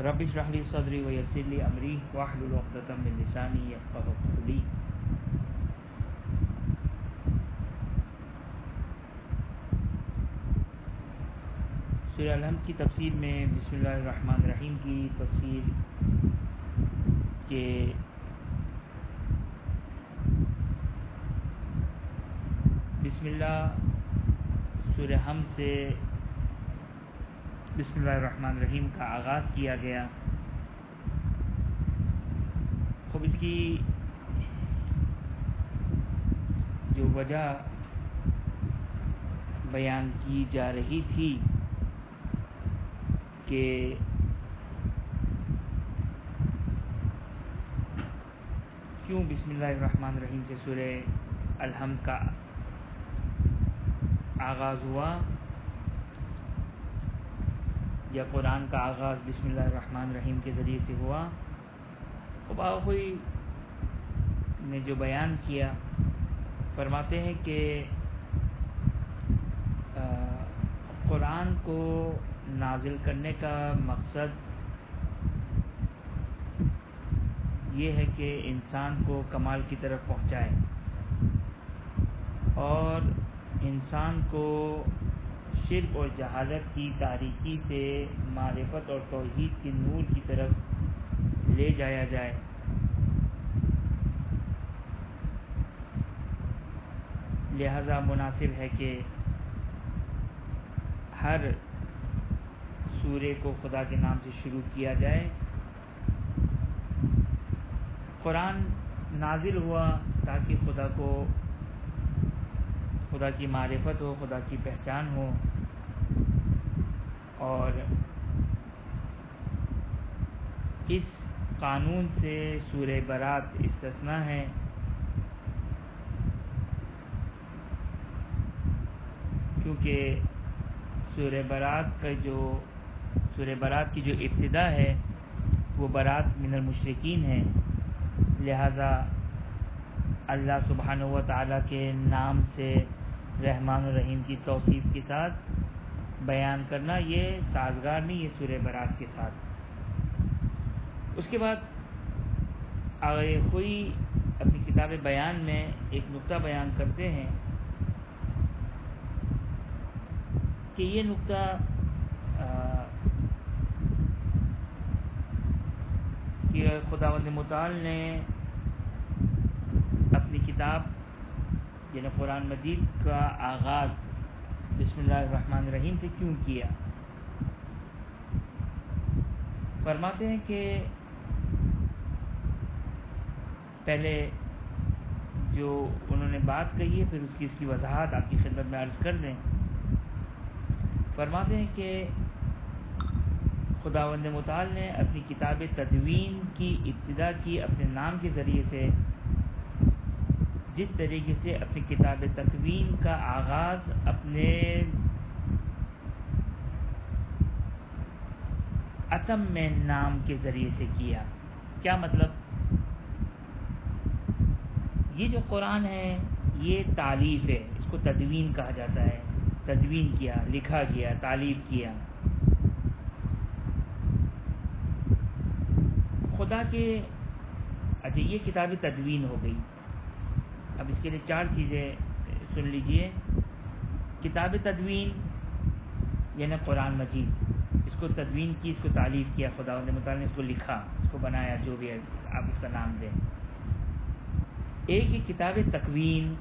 यौमुद्दीन rubbish रहली सदरी व यसरली अमरी वाहलुलतम लिसानी यफ़ली सुरहम की तफसीर में बसमीम की तफसीर के बिस्मिल्लाह सुरहम से बिस्मिल्लाहिर्रहमानिर्रहीम का आगाज़ किया गया। खूब इसकी जो वजह बयान की जा रही थी कि क्यों बिस्मिल्लाहिर्रहमानिर्रहीम से सूर्य अलहम का आगाज़ हुआ या कुरान का आगाज़ बिस्मिल्लाहिर्रहमानिर्रहीम के ज़रिए से हुआ। तो बाहुई ने जो बयान किया, फरमाते हैं कि कुरान को नाजिल करने का मकसद ये है कि इंसान को कमाल की तरफ़ पहुँचाए और इंसान को शिरक और जहालत की तारीकी से मारफत और तोहहीद की नूर की तरफ़ ले जाया जाए। लिहाजा मुनासिब है कि हर सूर्य को खुदा के नाम से शुरू किया जाए। कुरान नाजिल हुआ ताकि खुदा को, खुदा की मारफत हो, खुदा की पहचान हो। और इस कानून से सूर्य बारात इस्तना है। क्योंकि सूर्य बारात का जो सूर्य बारात की जो इब्तदा है, वो बारात मिनल मुशरकिन है। लिहाजा अल्लाह सुबहान व ताली के नाम से रहमान रहीम की तोसीफ़ के साथ बयान करना, ये साजगार नहीं है सूर्य बरात के साथ। उसके बाद कोई अपनी किताब बयान में एक नुक्ता बयान करते हैं कि ये नुक्ता कि खुदावंद मताल ने अपनी किताब, यानी कुरान मजीद का आगाज़ रहीम से क्यों किया? फरमाते हैं कि पहले जो उन्होंने बात कही है, फिर उसकी इसकी वजाहत आपकी खिदमत में अर्ज़ कर दें। फरमाते हैं कि खुदावंद मताल ने अपनी किताब तदवीन की इब्तदा की, अपने नाम के ज़रिए से जिस तरीके से अपनी किताब तकवीन का आगाज़ अपने असम में नाम के ज़रिए से किया। क्या मतलब? ये जो कुरान है, ये तालीफ़ है। इसको तदवीन कहा जाता है। तदवीन किया, लिखा गया तालीफ किया। खुदा के अच्छा ये किताब तदवीन हो गई। अब इसके लिए चार चीज़ें सुन लीजिए। किताब तदवीन यानी कुरान मजीद। इसको तदवीन की, इसको तालीफ किया, खुदा ने इसको लिखा, इसको बनाया, जो भी है, आप इसका नाम दें। एक ही किताब तकवीन।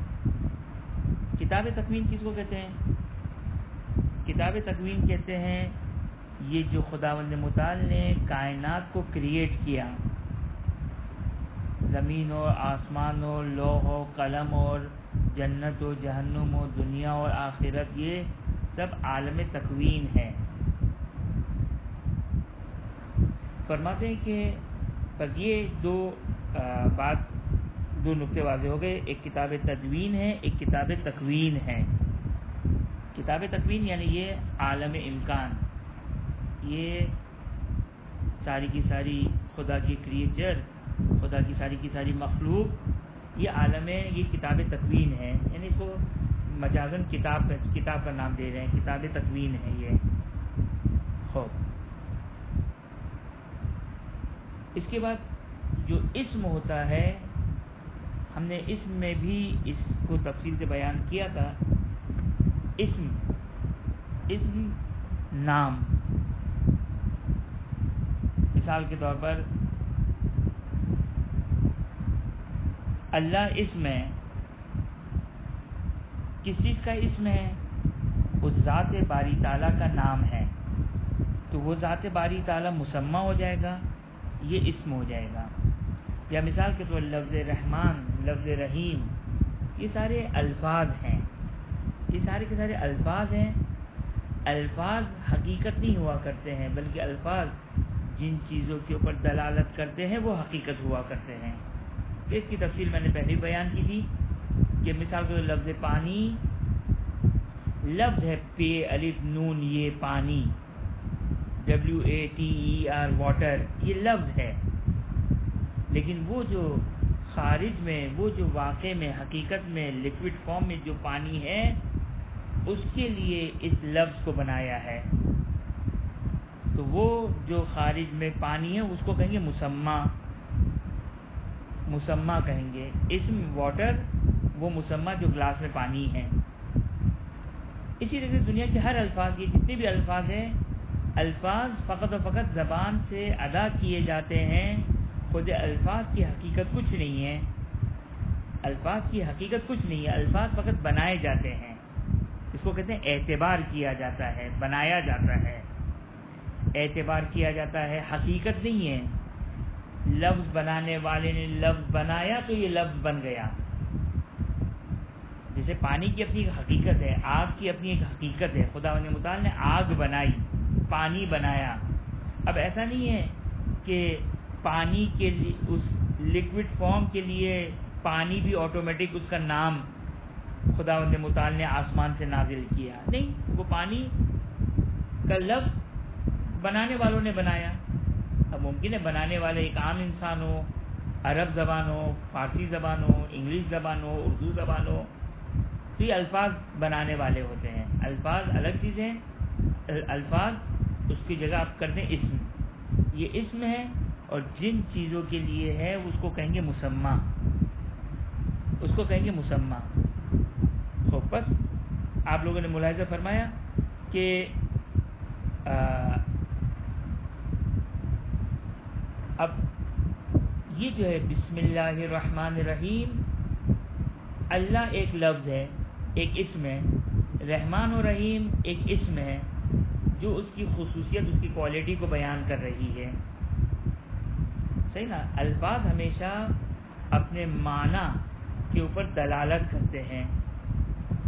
किताब तकवीन किसको कहते हैं? किताब तकवीन कहते हैं, ये जो खुदावंद मुताल ने कायनात को क्रिएट किया ज़मीन हो आसमान हो लोह हो कलम और जन्नत हो जहन्नुम हो दुनिया और आखिरत ये सब आलम तकवीन है। फरमाते हैं कि पर ये दो आ, बात दो नुकते वाजे हो गए। एक किताब तदवीन है एक किताब तकवीन है। किताब तकवीन यानी ये आलम इम्कान। ये सारी की सारी खुदा की क्रिएचर खुदा की सारी की सारी मखलूक, ये आलम, ये किताब तकवीन है। यानी इसको मजाजन किताब किताब का नाम दे रहे हैं, किताब तकवीन है ये। हो इसके बाद जो इसम होता है, हमने इसम में भी इसको तफसील से बयान किया था। इसम। इसम नाम। मिसाल के तौर पर अल्लाह इसम है। किस चीज़ का इसम है? उस ज़ात बारी ताला का नाम है। तो वो ज़ात बारी ताला मुसम्मा हो जाएगा, ये इसम हो जाएगा। या मिसाल के तौर लफ्ज़ रहमान, लफ्ज़ रहीम, ये सारे अल्फाज हैं। ये सारे के सारे अल्फाज हैं। अल्फाज हकीकत नहीं हुआ करते हैं, बल्कि अल्फाज जिन चीज़ों के ऊपर दलालत करते हैं, वो हकीकत हुआ करते हैं। इसकी तफसील मैंने पहले बयान की थी कि मिसाल के लफ्ज़ पानी, लफ्ज़ है पे, अलिफ, नून, ये पानी W A T E R water ये लफ्ज़ है। लेकिन वो जो खारिज में, वो जो वाक़े में, हकीकत में, लिक्विड फॉर्म में जो पानी है, उसके लिए इस लफ्ज़ को बनाया है। तो वो जो खारिज में पानी है, उसको कहेंगे मुसम्मा। मुसम्मा कहेंगे। इसम वाटर वो मुसम्मा जो ग्लास में पानी है। इसी तरह से दुनिया के हर अल्फाज, ये जितने भी अल्फाज हैं, अल्फाज फ़कत व फ़कत ज़बान से अदा किए जाते हैं। खुद अल्फाज की हकीकत कुछ नहीं है। अल्फाज की हकीकत कुछ नहीं है। अल्फाज फ़कत बनाए जाते हैं। इसको कहते हैं एतबार किया जाता है, बनाया जाता है। एतबार किया जाता है, हकीकत नहीं है। लफ्ज़ बनाने वाले ने लफ्ज़ बनाया तो ये लफ्ज़ बन गया। जैसे पानी की अपनी एक हकीकत है, आग की अपनी एक हकीकत है। खुदा मुताल ने आग बनाई, पानी बनाया। अब ऐसा नहीं है कि पानी के लिए उस लिक्विड फॉर्म के लिए पानी भी ऑटोमेटिक उसका नाम खुदा मुताल ने आसमान से नाजिल किया। नहीं, वो पानी का लफ्ज़ बनाने वालों ने बनाया। अब मुमकिन है, बनाने वाले एक आम इंसान हो, अरब ज़बान हो, फारसी ज़बान हो, इंग्लिश ज़बान हो, उर्दू ज़बान हो तो ये अल्फाज बनाने वाले होते हैं। अल्फाज अलग चीज़ें अल्फाज उसकी जगह आप कर दें इसम। ये इसम है और जिन चीज़ों के लिए है, उसको कहेंगे मुसम्मा। उसको कहेंगे मुसम्मा। तो बस आप लोगों ने मुलायजा फरमाया कि अब ये जो है, बिस्मिल्लाहिर्रहमानिर्रहीम, अल्लाह एक लफ्ज़ है, एक इसम है रहमान और रहीम एक इसम है, जो उसकी खसूसियत, उसकी क्वालिटी को बयान कर रही है। सही ना? अल्फाज हमेशा अपने माना के ऊपर दलालत करते हैं।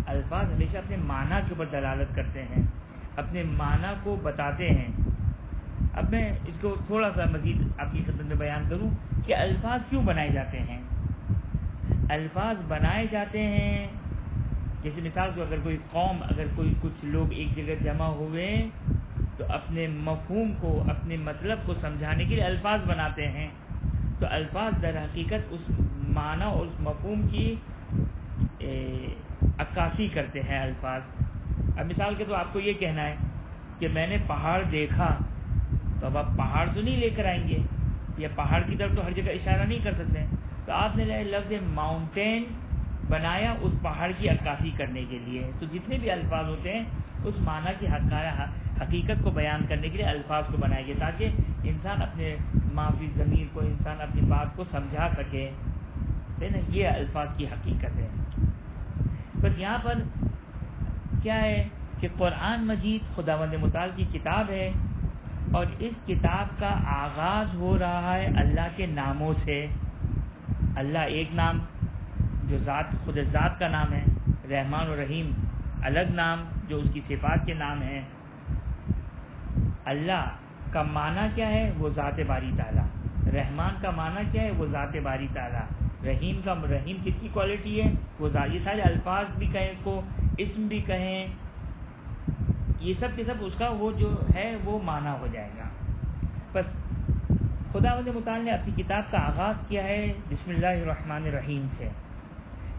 अल्फाज हमेशा अपने माना के ऊपर दलालत करते हैं, अपने माना को बताते हैं। अब मैं इसको थोड़ा सा मज़ीद आपकी खदमत में बयान करूँ कि अल्फाज क्यों बनाए जाते हैं? अल्फाज बनाए जाते हैं, जैसे मिसाल को अगर कोई कौम, अगर कोई कुछ लोग एक जगह जमा हुए तो अपने मफहूम को, अपने मतलब को समझाने के लिए अल्फाज बनाते हैं। तो अल्फाज दर हकीकत उस माना और उस मफहूम की अक्कासी करते हैं अल्फाज। अब मिसाल के तो आपको ये कहना है कि मैंने पहाड़ देखा तो अब आप पहाड़ तो नहीं लेकर आएँगे, या पहाड़ की तरफ़ तो हर जगह इशारा नहीं कर सकते। तो आपने लफ्ज़ माउंटेन बनाया उस पहाड़ की अक्कासी करने के लिए। तो जितने भी अल्फाज होते हैं, उस माना की हकीकत को बयान करने के लिए अल्फाज को बनाए गए ताकि इंसान अपने माफ़ी ज़मीर को, इंसान अपनी बात को समझा सके। है ना? ये अल्फाज की हकीकत है। बस यहाँ पर क्या है कि कुरान मजीद खुदा खुदावंद मुताल की किताब है। और इस किताब का आगाज़ हो रहा है अल्लाह के नामों से। अल्लाह एक नाम, जो ज़ात, खुद ज़ात का नाम है, रहमान और रहीम, अलग नाम, जो उसकी सिफात के नाम हैं। अल्लाह का माना क्या है? वो ज़ात बारी ताला। रहमान का माना क्या है? वो ज़ात बारी ताला। रहीम का, रहीम किसकी क्वालिटी है? वो ये सारे अल्फाज भी कहें इसको इसम भी कहें ये सब के सब उसका वो जो है, वो माना हो जाएगा। बस, खुदा मुताल ने अपनी किताब का आगाज़ किया है, बिस्मिल्लाहिर्रहमानिर्रहीम रहीम से।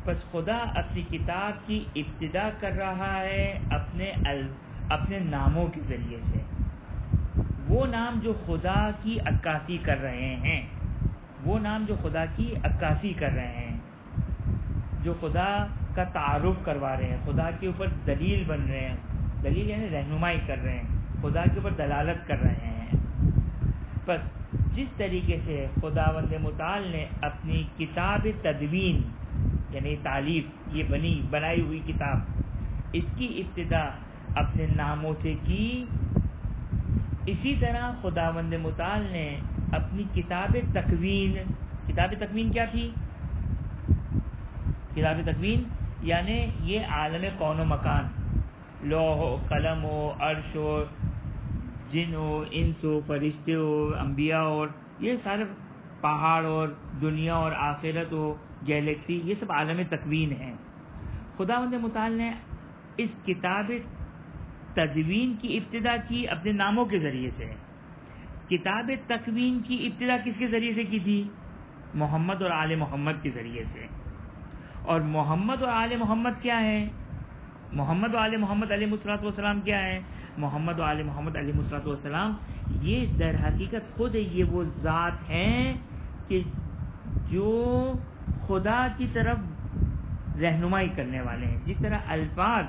बस खुदा अपनी किताब की इब्तदा कर रहा है अपने अल, अपने नामों के ज़रिए से। वो नाम जो खुदा की अक्कासी कर रहे हैं, वो नाम जो खुदा की अक्कासी कर रहे हैं, जो खुदा का तारुफ करवा रहे हैं, खुदा के ऊपर दलील बन रहे हैं दलील यानी रहनुमाई कर रहे हैं, खुदा के ऊपर दलालत कर रहे हैं। बस, जिस तरीके से खुदा वंद मुताल ने अपनी किताब तदवीन, यानी तालीफ, ये बनी, बनाई हुई किताब, इसकी इब्तदा अपने नामों से की। इसी तरह खुदावंद मुताल ने अपनी किताब तकवीन किताब तकवीन क्या थी? किताब तकवीन, यानी ये आलम कौन मकान। लोह हो कलम हो अर्श हो जिन हो इंस हो फरिश्ते हो अम्बिया और ये सारे पहाड़ और दुनिया और आखिरत हो गैलेक्सी, ये सब आलम तकवीन हैं। खुदा मुताल ने इस किताब तदवीन की इब्तदा की अपने नामों के ज़रिए से। किताब तकवीन की इब्तदा किसके ज़रिए से की थी? मोहम्मद और आल मोहम्मद के ज़रिए से। और मोहम्मद और आल मोहम्मद क्या है? मोहम्मद आल मोहम्मद अलैहिस्सलाम क्या है? मोहम्मद आल मोहम्मद अलैहिस्सलाम ये दर हकीकत खुद ये वो ज़ात हैं कि जो खुदा की तरफ़ रहनुमाई करने वाले हैं। जिस तरह अल्फाज,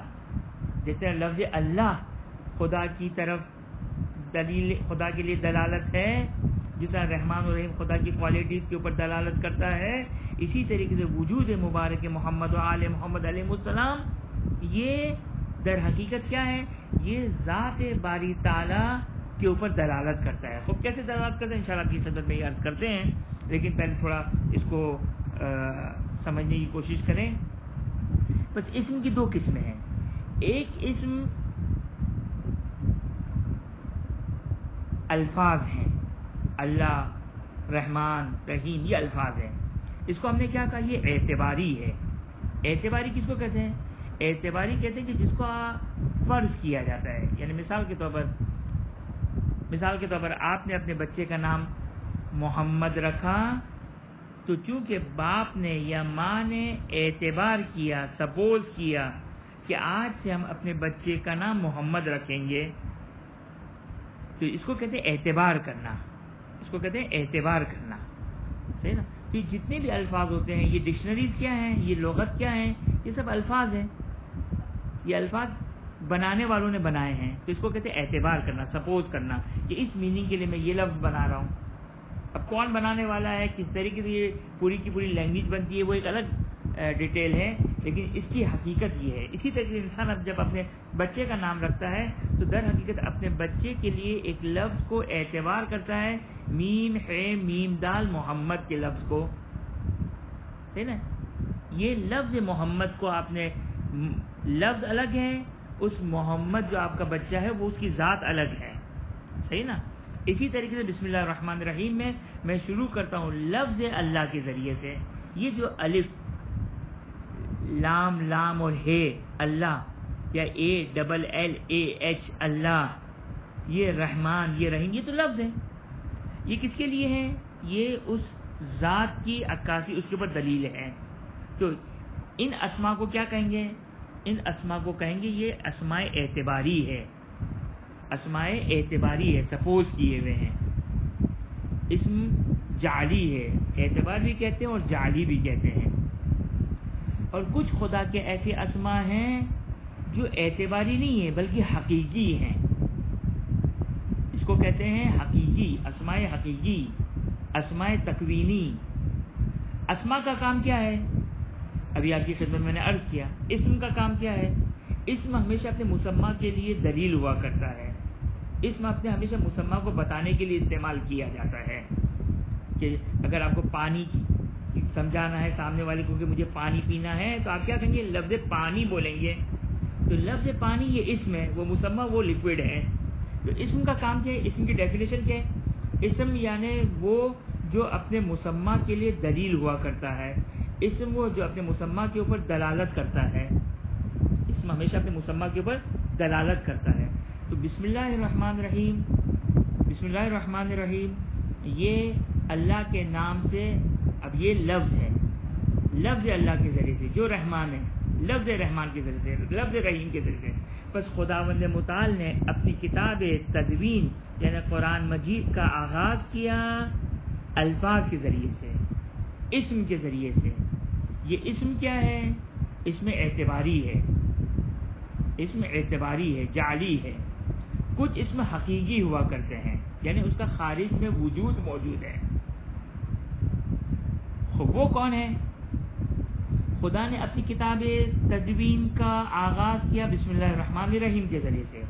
जिस लफ्ज़ अल्लाह खुदा की तरफ़ दलील, खुदा के लिए दलालत है, जिस तरह रहमान और रहीम खुदा की क्वालिटीज़ के ऊपर दलालत करता है, इसी तरीके से वजूद मुबारक मोहम्मद आल मोहम्मद अलैहिस्सलाम ये दर हकीकत क्या है? ये ज़ात बारी ताला के ऊपर दलालत करता है। खूब कैसे दलालत करते हैं? इंशाल्लाह की सदर में ये अर्ज़ करते हैं, लेकिन पहले थोड़ा इसको समझने की कोशिश करें। बस इसम की दो किस्में हैं। एक इसम अल्फाज हैं। अल्लाह, रहमान, रहीम, ये अल्फाज हैं। इसको हमने क्या कहा? ये एतबारी है। एतबारी किसको कहते हैं? एतबारी कहते हैं कि जिसको फ़र्ज़ किया जाता है। यानी मिसाल के तौर पर, मिसाल के तौर पर आपने अपने बच्चे का नाम मोहम्मद रखा तो चूँकि बाप ने या माँ ने एतबार किया, सपोज़ किया कि आज से हम अपने बच्चे का नाम मोहम्मद रखेंगे तो इसको कहते हैं एतबार करना। इसको कहते हैं एतबार करना। सही ना? तो जितने भी अल्फाज होते हैं, ये डिक्शनरीज क्या हैं, ये लगत क्या हैं, ये सब अल्फाज हैं। ये अल्फाज बनाने वालों ने बनाए हैं तो इसको कहते हैं एतबार करना सपोज़ करना, कि इस मीनिंग के लिए मैं ये लफ्ज़ बना रहा हूँ। अब कौन बनाने वाला है, किस तरीके से ये पूरी की पूरी लैंग्वेज बनती है, वो एक अलग डिटेल है, लेकिन इसकी हकीकत ये है। इसी तरीके से इंसान अब जब अपने बच्चे का नाम रखता है तो दर हकीकत अपने बच्चे के लिए एक लफ्ज़ को एतबार करता है, मीम है मीम दाल मोहम्मद के लफ्ज़ को। है ना? ये लफ्ज़ मोहम्मद को आपने लफ्ज़ अलग है, उस मोहम्मद जो आपका बच्चा है, वो उसकी ज़ात अलग है। सही ना? इसी तरीके से बिस्मिल्लाह रहीम में मैं शुरू करता हूँ लफ्ज़ अल्लाह के ज़रिए से। ये जो अलिफ, लाम लाम और हे, अल्लाह या A, double L, A, H, अल्लाह, ये रहमान, ये रहीम, ये तो लफ्ज़ है। ये किसके लिए है? ये उस ज़ात की अक्कासी, उसके ऊपर दलील है। तो इन असमा को क्या कहेंगे? इन असमा को कहेंगे, ये असमाए एतबारी है। असमाए एतबारी है, सपोज़ किए हुए हैं। इसम जाली है, एतबार भी कहते हैं और जाली भी कहते हैं। और कुछ खुदा के ऐसे असमा हैं जो एतबारी नहीं है, बल्कि हकीकी हैं। इसको कहते हैं हकीकी, असमाए हकीकी, असमाए तकवीनी। असमा का काम क्या है? अभी आपकी खिदमत मैंने अर्ज़ किया। इसम का काम क्या है? इसम हमेशा अपने मुसम्मा के लिए दलील हुआ करता है। इसम अपने हमेशा मुसम्मा को बताने के लिए इस्तेमाल किया जाता है। कि अगर आपको पानी समझाना है सामने वाले को कि मुझे पानी पीना है तो आप क्या कहेंगे? लफ्ज़ पानी बोलेंगे। तो लफ्ज़ पानी ये इसम है, वो मुसम्मा, वो लिक्विड है। तो इसम का काम क्या है? इसम की डेफिनेशन क्या है? इसम यानी वो जो अपने मुसम्मा के लिए दलील हुआ करता है। इसम वो जो अपने मुसम्मा के ऊपर दलालत करता है। इसम हमेशा अपने मुसम्मा के ऊपर दलालत करता है। तो बिस्मिल्लाहमान रहीम बिस्मिल्लाहमान रहीम ये अल्लाह के नाम से अब ये लफ्ज़ है। लफ्ज़ अल्लाह के ज़रिए से, जो रहमान है, लफ्ज़ रहमान के ज़रिए से, लफ्ज़ रहीम के ज़रिए से। बस खुदावंद मताल ने अपनी किताब तदवीन यानी कुरान मजीद का आगाज़ किया अल्फाज के ज़रिए से। इसम के ज़रिए से। ये इसम क्या है? इसमें एतबारी है। इसमें एतबारी है, जाली है। कुछ इसमें हकीकी हुआ करते हैं, यानी उसका खारिज में वजूद मौजूद है। वो कौन है? खुदा ने अपनी किताब तदवीन का आगाज़ किया बिस्मिल्लाहिर्रहमानिर्रहीम के ज़रिए से।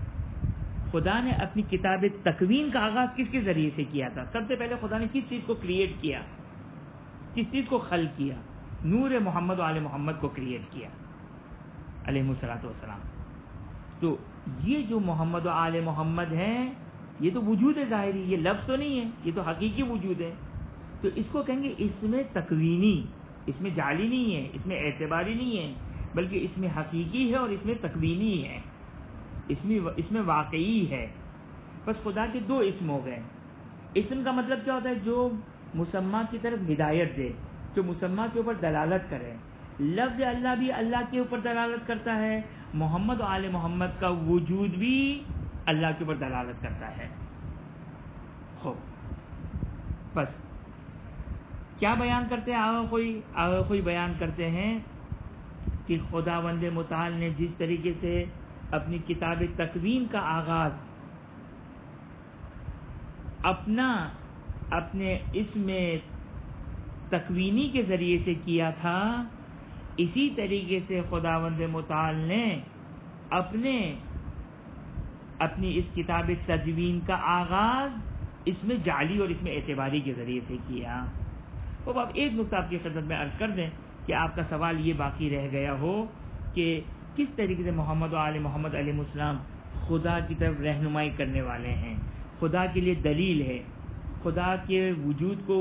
खुदा ने अपनी किताब तकवीन का आगाज़ किसके ज़रिए से किया था? सबसे पहले खुदा ने किस चीज़ को क्रिएट किया? किस चीज़ को खल किया, नूर मोहम्मद आल मोहम्मद को क्रिएट किया अलैहिस्सलाम तो ये जो मोहम्मद आल मोहम्मद हैं, ये तो वजूद है ज़ाहिरी, ये लफ्ज़ तो नहीं है, ये तो हकीकी वजूद है। तो इसको कहेंगे इसमें तकवीनी, इसमें जाली नहीं है, इसमें एतबारी नहीं है, बल्कि इसमें हकीकी है और इसमें तकवीनी है। इसमें इसमें वाकई है। बस खुदा के दो इसम हो गए। इसम का मतलब क्या होता है? जो मुसम्मा की तरफ़ हिदायत दे जो मुसम्मा के ऊपर दलालत करे। लफ्ज़ अल्लाह भी अल्लाह के ऊपर दलालत करता है, मोहम्मद आल मोहम्मद का वजूद भी अल्लाह के ऊपर दलालत करता है। हो बस। क्या बयान करते हैं? आगे कोई आगे कोई बयान करते हैं कि खुदा वंद मुताल ने जिस तरीके से अपनी किताब तकवीन का आगाज़, अपना अपने इसमें तकवीनी के ज़रिए से किया था, इसी तरीके से खुदावंद मुताल ने अपने, अपनी इस किताब तजवीन का आगाज़ इसमें जाली और इसमें एतबारी के ज़रिए से किया। तो अब एक नुकता आपकी खदमत में अर्ज़ कर दें कि आपका सवाल ये बाकी रह गया हो कि किस तरीके से मोहम्मद आल मोहम्मद अलैहिस्सलाम खुदा की तरफ़ रहनुमाई करने वाले हैं। खुदा के लिए दलील है। खुदा के वजूद को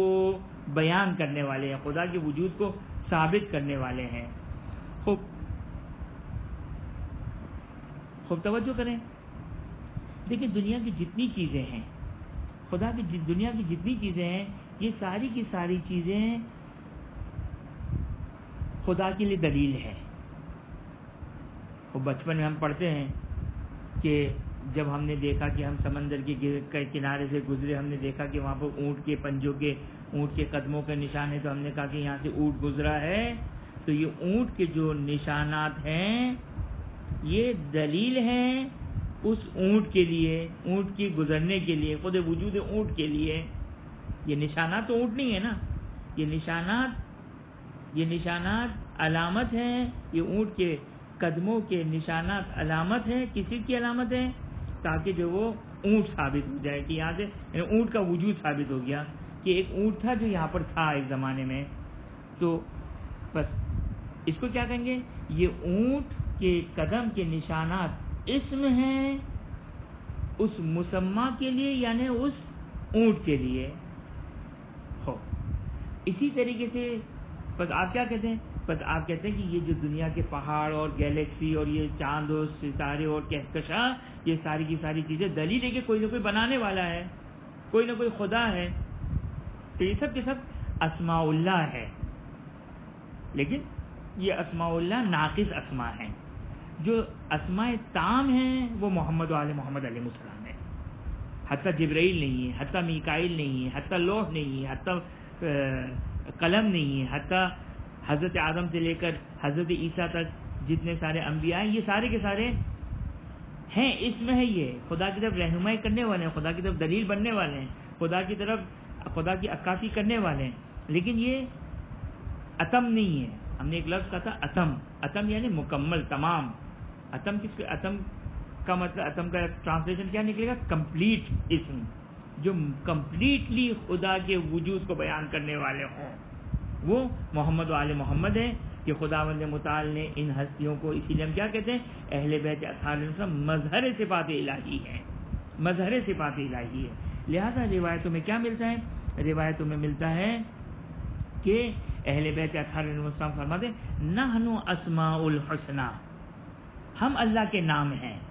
बयान करने वाले हैं, खुदा के वजूद को साबित करने वाले हैं। खूब। खूब तवज्जो करें। देखिए, दुनिया की जितनी चीज़ें हैं, खुदा की दुनिया की जितनी चीज़ें हैं, ये सारी की सारी चीज़ें खुदा के लिए दलील है। और बचपन में हम पढ़ते हैं कि जब हमने देखा कि हम समंदर के किनारे से गुजरे, हमने देखा कि वहाँ पर ऊँट के पंजों के, ऊँट के कदमों के निशान है तो हमने कहा कि यहाँ से ऊँट गुजरा है। तो ये ऊँट के जो निशानात हैं, ये दलील हैं उस ऊँट के लिए, ऊँट की गुजरने के लिए, खुद वजूद ऊँट के लिए। ये निशानात तो ऊँट नहीं है ना? ये निशानात ये निशानात अलामत हैं, ये ऊँट के कदमों के निशानात अलामत है, किसी की अलामत है? ताकि जो वो ऊँट साबित हो जाए कि यहाँ से ऊँट का वजूद साबित हो गया कि एक ऊँट था जो यहाँ पर था एक ज़माने में। तो बस, इसको क्या कहेंगे? ये ऊँट के कदम के निशानात इसमें हैं उस मुसम्मा के लिए, यानी उस ऊँट के लिए। हो। इसी तरीके से, बस आप क्या कहते हैं? बस आप कहते हैं कि ये जो दुनिया के पहाड़ और गैलेक्सी और ये चाँद और सितारे और कहकशा ये सारी की सारी चीज़ें दलील है कि कोई ना कोई बनाने वाला है, कोई ना कोई खुदा है। तो ये सब के सब असमाउल्ला है। लेकिन ये असमाउल्ला नाकिस असमा है। जो असमा ताम हैं, वो मोहम्मद वाल मोहम्मद अलैहिस्सलाम है। हती जब्राइल नहीं है हती मीकाइल नहीं है हती लोह नहीं है हती कलम नहीं है हती हज़रत आदम से लेकर हज़रत ईसा तक जितने सारे अम्बिया हैं, ये सारे के सारे हैं, इसमें है ये। खुदा की तरफ़ रहनुमाई करने वाले हैं, खुदा की तरफ़ दलील बनने वाले हैं, खुदा की तरफ़, खुदा की अक्कासी करने वाले हैं। लेकिन ये अतम नहीं है। हमने एक लफ्ज़ कहा था, अतम। अतम यानी मुकम्मल, तमाम। अतम किस अतम का मतलब अतम का ट्रांसलेशन क्या निकलेगा? कंप्लीट इसम जो कंप्लीटली खुदा के वजूद को बयान करने वाले हों। वो मोहम्मद वाले मोहम्मद है। कि खुदावंद मुताल ने इन हस्तियों को इसीलिए हम क्या कहते हैं? अहल बैत मजहर सिफात इलाही है। मजहर सिफात इलाही है। लिहाजा रिवायतों में क्या मिलता है? रिवायतों में मिलता है कि अहले बैत अठारह फरमाते नहनु असमाउल हसना। हम अल्लाह के नाम हैं।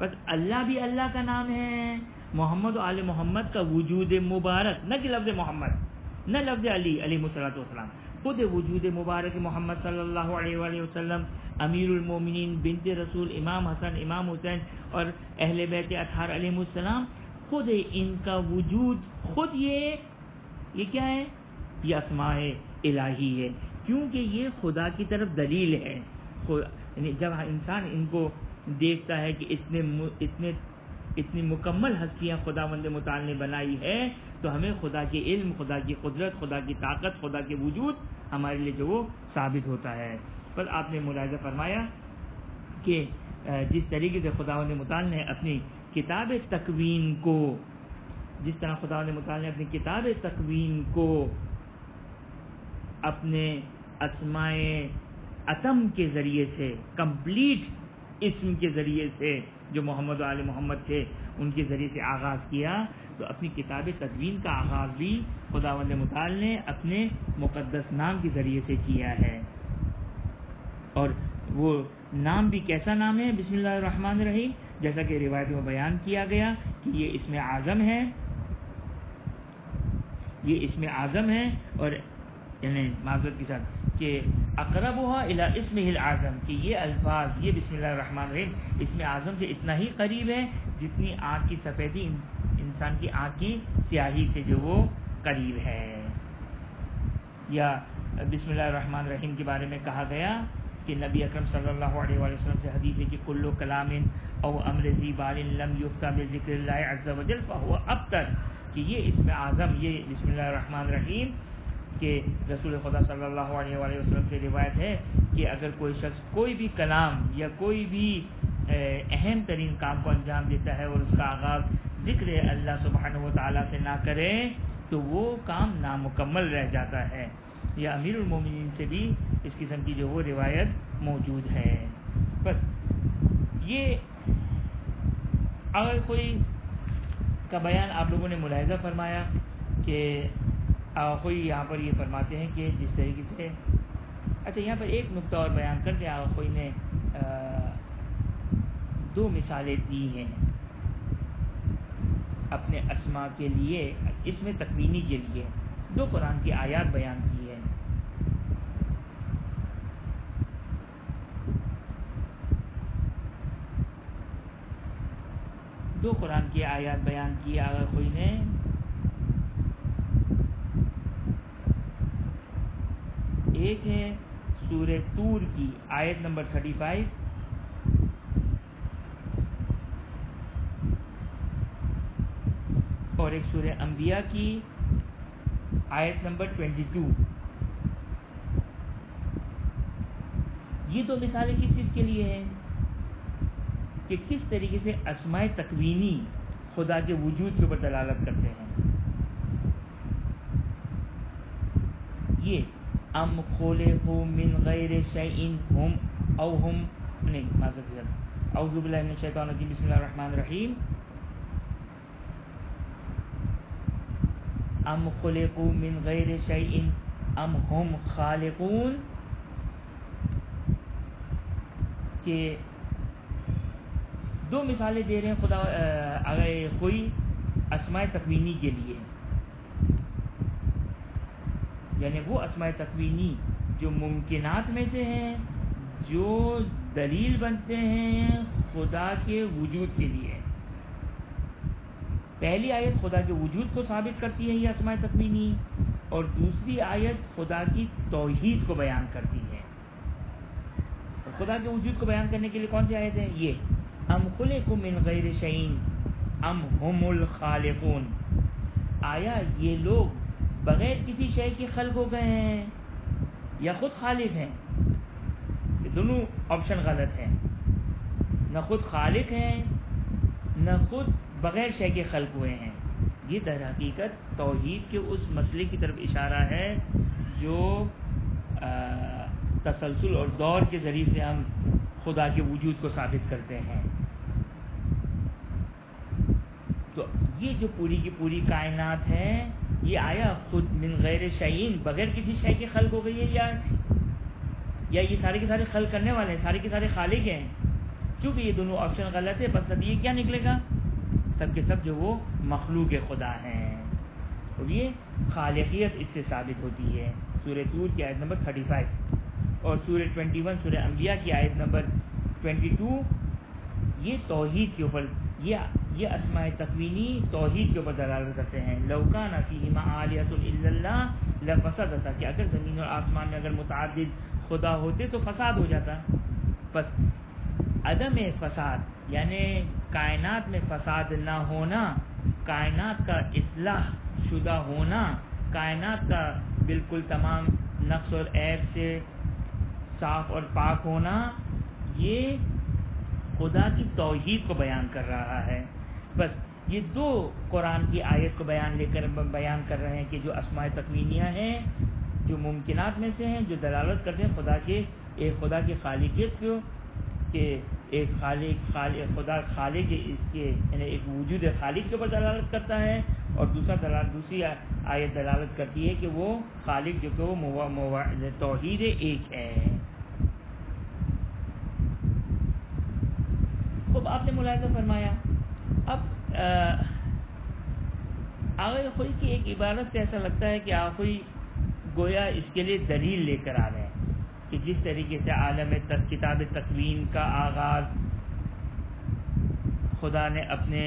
बस अल्लाह भी अल्लाह का नाम है। मोहम्मद आल मोहम्मद का वजूद मुबारक, न कि लफ्ज़ मोहम्मद, न लफ्ज़ अली अली सलाम खुद वजूद मुबारक मोहम्मद सल्लल्लाहु अलैहि वसल्लम अमीरमिन बिनते रसूल, इमाम हसन, इमाम हुसैन और अहल बैत अठार अलैहिस्सलाम खुद इनका वजूद, खुद ये ये क्या है? ये असमाए इलाही है। क्योंकि ये खुदा की तरफ़ दलील है। जब इंसान इनको देखता है कि इतने इतने इतनी मुकम्मल हस्तियाँ खुदा वंद मुताल ने बनाई है तो हमें खुदा के इल्म, खुदा की कुदरत, खुदा की ताकत, खुदा के वजूद हमारे लिए जो वो साबित होता है। पर आपने मुलायजा फरमाया कि जिस तरीके से खुदा मुताल ने अपनी किताब तकवीन को, जिस तरह खुदा मुताल ने अपनी किताब तकवीन को अपने असमाए अतम के ज़रिए से कंप्लीट इसम के ज़रिए से, जो मोहम्मद आल मोहम्मद थे, उनके ज़रिए से आगाज़ किया तो अपनी किताब तदवीन का आगाज़ भी खुदा मताल ने अपने मुक़दस नाम के ज़रिए से किया है। और वो नाम भी कैसा नाम है? बिस्मिल्लाहमान रही जैसा कि रिवायत में बयान किया गया कि ये इसमें आज़म है। ये इसमें आज़म है और यानी माजरत के साथ कि अकरब इला इसम आज़म, कि ये अल्फाज, ये बिस्मिल्लाहमान इसमें आज़म से इतना ही करीब है जितनी आँख की सफ़ेदी इंसान की आँख की स्याही से जो वो करीब है। या बिस्मिल्लाहमान रहीम के बारे में कहा गया कि नबी अकरम सल्लल्लाहु अलैहि वसल्लम से हदीस है कि कुल्लु कलामिन और अमर ज़ीबाल लम युफ्ता बिज़िक्र अज़्ज़ा वजल फ़हुवा अबतर, कि ये इसमें आज़म, ये बिस्मिल्लाहमान रहीम कि रसूल खुदा सल्लल्लाहु अलैहि वसल्लम से रिवायत है कि अगर कोई शख्स कोई भी कलाम या कोई भी अहम तरीन काम को अंजाम देता है और उसका आगाज़ ज़िक्र अल्लाह सुबहान ताली से ना करे तो वो काम नामुकम्मल रह जाता है। या अमीरमिन से भी इस किस्म की जो वो रिवायत मौजूद है। बस, ये अगर कोई का बयान आप लोगों ने मुलायजा फरमाया कि कोई यहाँ पर ये फरमाते हैं कि जिस तरीके से अच्छा यहाँ पर एक नुकता और बयान कर दिया कोई ने आ, दो मिसालें दी हैं अपने असमा के लिए इसमें तकमीनी के लिए। दो कुरान की आयात बयान की है। दो कुरान की आयात बयान की अगर कोई ने एक है सूर्य तूर की, आयत नंबर थर्टी फाइव और एक सूर्य अंबिया की, आयत नंबर ट्वेंटी टू ये दो मिसालें किस चीज़ के लिए हैं? कि किस तरीके से असमाय तकवीनी खुदा के वजूद के ऊपर दलालत करते हैं। ये अम खोले हो मिन गैर शैइन हम औ हम नहीं अऊज़ुबिल्लाहिमिनशैतानिर्रजीम बिस्मिल्लाहिर्रहमानिर रहीम अम खुलिकू मिन गैर शैइन अम हम खालिकून के दो मिसालें दे रहे हैं खुदा अगर कोई असमाय तकवीनी के लिए यानी वो असमाय तकवीनी, जो मुमकिनात में से हैं, जो दलील बनते हैं खुदा के वजूद के लिए। पहली आयत खुदा के वजूद को साबित करती है ये असमाय तकवीनी, और दूसरी आयत खुदा की तोहीद को बयान करती है। और खुदा के वजूद को बयान करने के लिए कौन सी आयत है? ये, अम खुले को मिन गैर शईन, अम हमुल खालिकून। आया ये लोग बगैर किसी शय के खल हो गए हैं, या खुद खालिक हैं। ये दोनों ऑप्शन गलत हैं। न खुद खालिक हैं, न खुद बगैर शय के खल हुए हैं। ये दर हकीकत तोहहीद के उस मसले की तरफ़ इशारा है, जो तसलसल और दौर के ज़रिए से हम खुदा के वजूद को साबित करते हैं। तो ये जो पूरी की पूरी कायनात है ये आया खुद मिन गैर शहीन बगैर किसी शय के खल हो गई है या या ये सारे के सारे खल करने वाले हैं, सारे के सारे खालिक हैं। क्योंकि ये दोनों ऑप्शन गलत है, बस ये क्या निकलेगा? सब के सब जो वो मखलूक खुदा हैं। और ये खालियत इससे साबित होती है। सूर्य तूर की आयत नंबर थर्टी फाइव और सूर्य ट्वेंटी वन सूर्य अम्बिया की आयत नंबर ट्वेंटी टू ये तोहहीद के ऊपर, ये ये असमाय तकवीनी तोहहीद के ऊपर दलाल करते हैं। लौका नफ़ीमा आलियातुल्ला लफसद था कि अगर ज़मीन और आसमान में अगर मुतद खुदा होते तो फसाद हो जाता। बस, अदम फसाद, यानी कायनात में फसाद ना होना, कायनात का इसलाह शुदा होना, कायनात का बिल्कुल तमाम नक्स और ऐब से साफ़ और पाक होना, ये खुदा की तोहहीद को बयान कर रहा है। बस ये दो कुरान की आयत को बयान लेकर बयान कर रहे हैं कि जो असमाय तकवीनियाँ हैं, जो मुमकिनात में से हैं, जो दलालत करते हैं, खुदा के, एक खुदा की खालिकियत को, कि एक खालिक, खाल, खुदा खालिक इसके, यानी एक वजूद खालिक के ऊपर दलालत करता है और दूसरा दलाल, दूसरी आयत दलालत करती है कि वो खालिक जो कि वो तोहहीद एक है। खूब आपने मुलायजा फरमाया। अब आगे खुई की एक इबारत से ऐसा लगता है कि आखिरी गोया इसके लिए दलील लेकर आ रहे हैं कि जिस तरीके से आलम तक, किताब तकवीन का आगाज़ खुदा ने अपने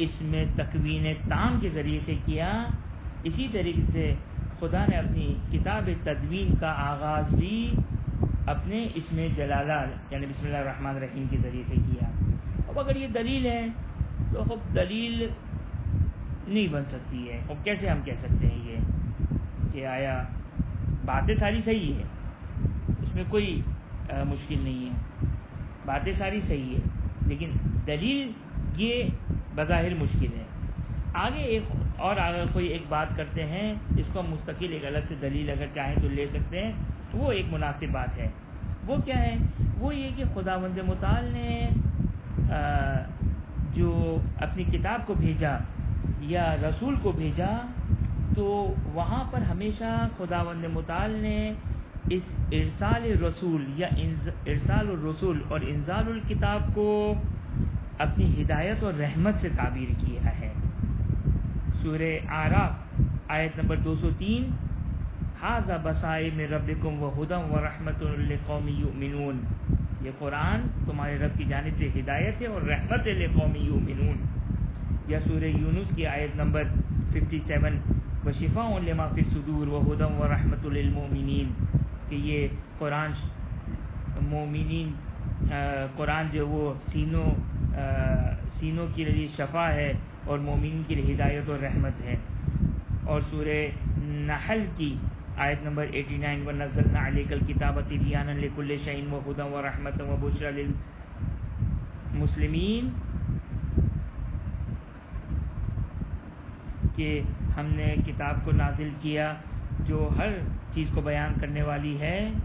इसमें तकवीन ताम के ज़रिए से किया, इसी तरीके से खुदा ने अपनी किताब तदवीन का आगाज़ भी अपने इसमें जलाला, यानी बिस्मिल्लाह रहीम के ज़रिए से किया। अब अगर ये दलील है तो अब दलील नहीं बन सकती है। और कैसे हम कह सकते हैं ये कि आया बातें सारी सही है। उसमें कोई आ, मुश्किल नहीं है। बातें सारी सही है लेकिन दलील ये बज़ाहिर मुश्किल है। आगे एक और अगर कोई एक बात करते हैं इसको हम मुस्तकिल एक अलग से दलील अगर चाहें तो ले सकते हैं तो वो एक मुनासिब बात है। वो क्या है? वो ये कि खुदा वंद मताल ने आ, जो अपनी किताब को भेजा या रसूल को भेजा तो वहाँ पर हमेशा खुदावंद मताल ने इस इरसाल रसूल या इरसाल रसूल और इंजाल किताब को अपनी हिदायत और रहमत से ताबीर किया है। सूर आराफ, आयत नंबर 203 हाजा बसाए में रबकुम व व रहमतौमी मिनून ये कुरान तुम्हारे रब की जानब से हिदायत है और रहमत कौमी मिनून या सूर यूनुस की आयत नंबर 57 व शिफा फिर सदूर व हदम व रहमतमिन कि ये कुरान मोमिन कुरान जो वो सीनों सीनों के लिए शफा है और मोमिन के लिए हिदायत और रहमत है। और सूर नहल की आयत नंबर 89 व नजल अलीकल किताबत दियानकुल्ल शहीन व हदम व रहमत व बुशरा मुस्लिमीन, के हमने किताब को नाजिल किया, जो हर चीज़ को बयान करने वाली है।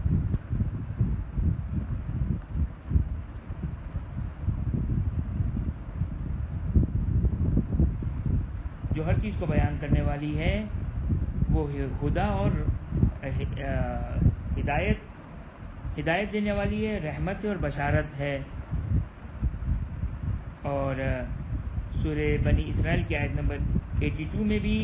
जो हर चीज़ को बयान करने वाली है। वो खुदा और हिदायत हिदायत देने वाली है रहमत और बशारत है। और सूर्य बनी इसराइल की आयत नंबर 82 में भी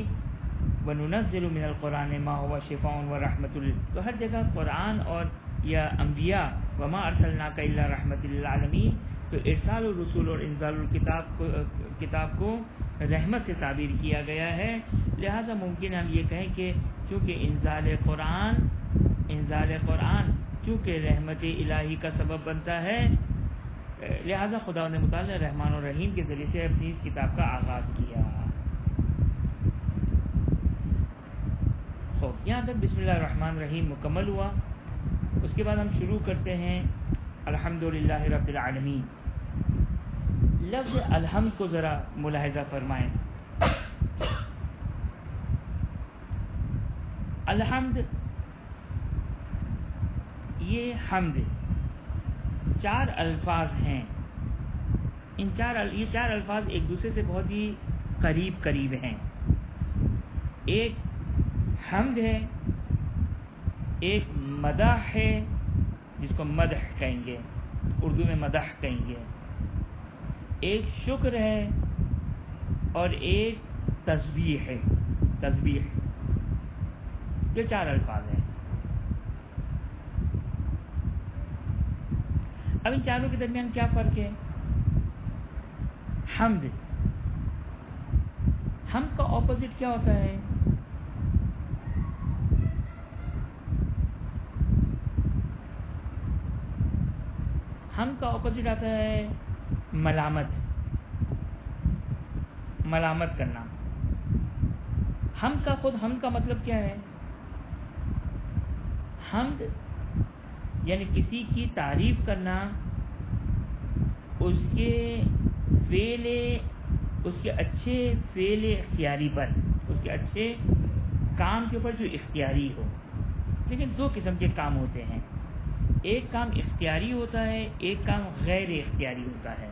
वनज़मिनकुरान मा हुआ शिफ़ाउन व रहमतुल तो हर जगह कुरान और या अम्बिया वमा अरसलना का रहमतमी तो इरसाल रसूल और इंजाल किताब को किताब को रहमत से ताबीर किया गया है। लिहाजा मुमकिन हम ये कहें कि चूँकि इंजाल कुरान इंजाल कुरान चूँकि रहमत इलाही का सबब बनता है लिहाजा खुदा ने मुताल रहमान और रहीम के ज़रिए से अपनी इस किताब का आगाज़ किया। यहाँ तक बिस्मिल्लाह रहमान रहीम मुकम्मल हुआ। उसके बाद हम शुरू करते हैं अल्हम्दुलिल्लाह रब्बिल आलमीन। लफ्ज़ अलहमद को ज़रा मुलाहजा फरमाएँ। अलहम्द, ये हमद, चार अल्फाज हैं। इन चार ये चार अल्फाज एक दूसरे से बहुत ही करीब करीब हैं। एक हमद है, एक मदा है जिसको मदह कहेंगे, उर्दू में मदह कहेंगे। एक शुक्र है और एक तस्वीर है। तस्वीर ये चार अल्फाज हैं। अब इन चारों के दरमियान क्या फ़र्क है? हमद। हम का ऑपोजिट क्या होता है? हम का ऑपोजिट आता है मलामत। मलामत करना। हम का खुद, हम का मतलब क्या है? हम यानी किसी की तारीफ़ करना, उसके फेले, उसके अच्छे फेले इख्तियारी पर, उसके अच्छे काम के ऊपर जो इख्तियारी हो। लेकिन दो किस्म के काम होते हैं। एक काम इख्तियारी होता है, एक काम गैर इख्तियारी होता है।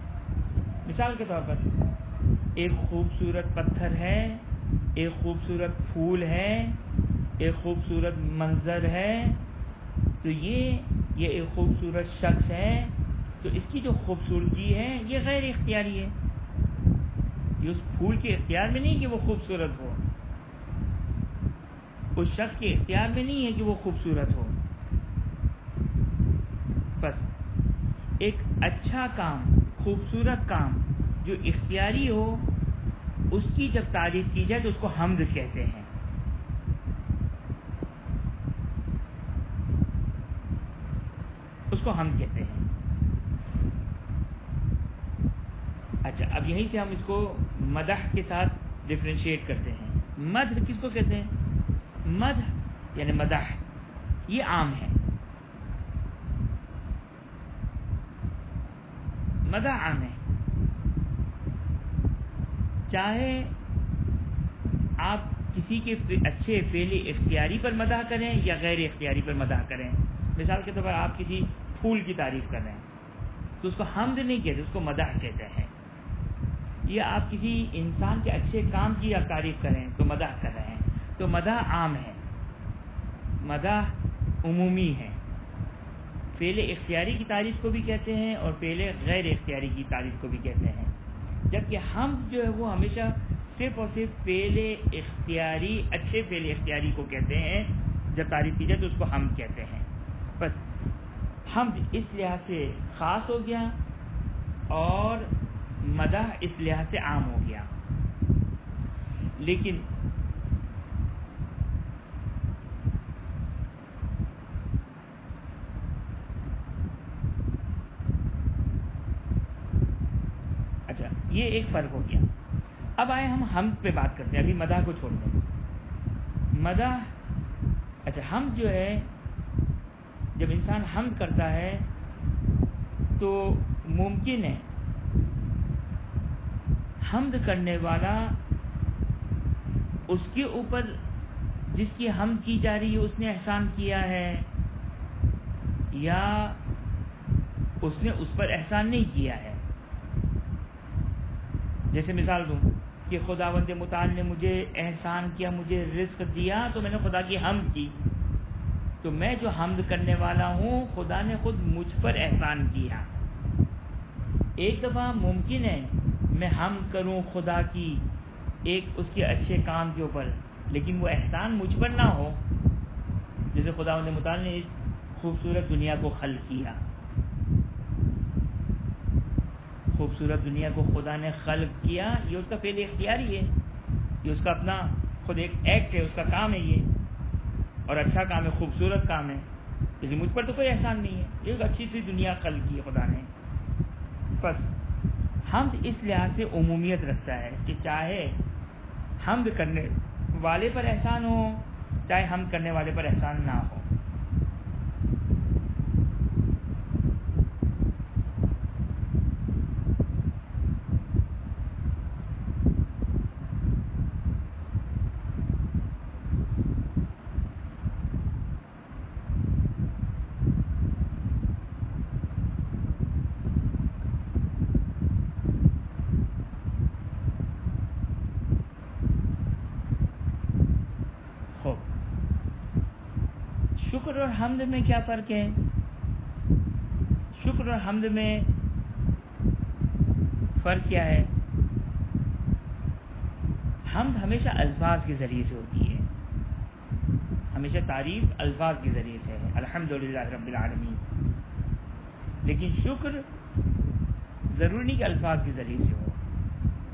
मिसाल के तौर पर, एक खूबसूरत पत्थर है, एक खूबसूरत फूल है, एक खूबसूरत मंजर है तो ये ये एक खूबसूरत शख्स है तो इसकी जो खूबसूरती है, ये गैर इख्तियारी है। ये उस फूल के इख्तियार में नहीं कि वो खूबसूरत हो। उस शख्स के इख्तियार में नहीं है कि वो खूबसूरत हो बस एक अच्छा काम, खूबसूरत काम, जो इख्तियारी हो, उसकी जब तारीफ़ की जाए तो उसको हमद कहते हैं। उसको हम कहते हैं। अच्छा अब यहीं से हम इसको मदह के साथ डिफ्रेंशिएट करते हैं। मध किसको कहते हैं? मध यानी मदह, ये आम है। आम है चाहे आप किसी के अच्छे फेले इख्तियारी पर मदा करें या गैर इख्तियारी पर मदा करें। मिसाल के तौर तो पर आप किसी फूल की तारीफ़ कर रहे हैं तो उसको हमद नहीं कहते, उसको मदा कहते हैं। या आप किसी इंसान के अच्छे काम की आप तारीफ़ करें तो मदा कर रहे हैं। तो मदा आम है। मदा उमूमी है। फेले इख्तियारी की तारीफ़ को भी कहते हैं और फेले गैर इख्तियारी की तारीफ़ को भी कहते हैं। जबकि हम जो है वो हमेशा सिर्फ़ और सिर्फ़ फेले इख्तियारी, अच्छे फेले इख्तियारी को कहते हैं। जब तारीफ़ की जाए तो उसको हम कहते हैं। बस, हम इस लिहाज से ख़ास हो गया और मदा इस लिहाज से आम हो गया। लेकिन ये एक फ़र्क हो गया। अब आए हम हम पे बात करते हैं। अभी मदा को छोड़ दें। मदा अच्छा हम जो है, जब इंसान हम करता है तो मुमकिन है हमद करने वाला उसके ऊपर जिसकी हम की जा रही है, उसने एहसान किया है, या उसने उस पर एहसान नहीं किया है। जैसे मिसाल दूँ कि खुदावंद मुताल ने मुझे एहसान किया, मुझे रिस्क दिया तो मैंने खुदा की हम की। तो मैं जो हमद करने वाला हूँ, खुदा ने खुद मुझ पर एहसान किया। एक दफ़ा मुमकिन है मैं हम करूँ खुदा की, एक उसके अच्छे काम के ऊपर, लेकिन वो एहसान मुझ पर ना हो। जैसे खुदा मुताल ने इस खूबसूरत दुनिया को खल किया। खूबसूरत दुनिया को खुदा ने खल किया, ये उसका फेल इख्तियारी है ये उसका अपना खुद एक एक्ट है, उसका काम है ये। और अच्छा काम है, खूबसूरत काम है। लेकिन मुझ पर तो कोई एहसान नहीं है। एक अच्छी सी दुनिया खल की है खुदा ने। बस हम इस लिहाज से उमूमियत रखता है कि चाहे हम करने वाले पर एहसान हो, चाहे हम करने वाले पर एहसान ना हो। में क्या फ़र्क है? शुक्र और हमद में फ़र्क क्या है? हमद हमेशा अल्फाज के ज़रिए से होती है। हमेशा तारीफ़ अल्फाज के ज़रिए से है। अल्हम्दुलिल्लाह रब्बिल आलमीन। लेकिन शुक्र ज़रूरी नहीं कि अल्फाज के ज़रिए से हो,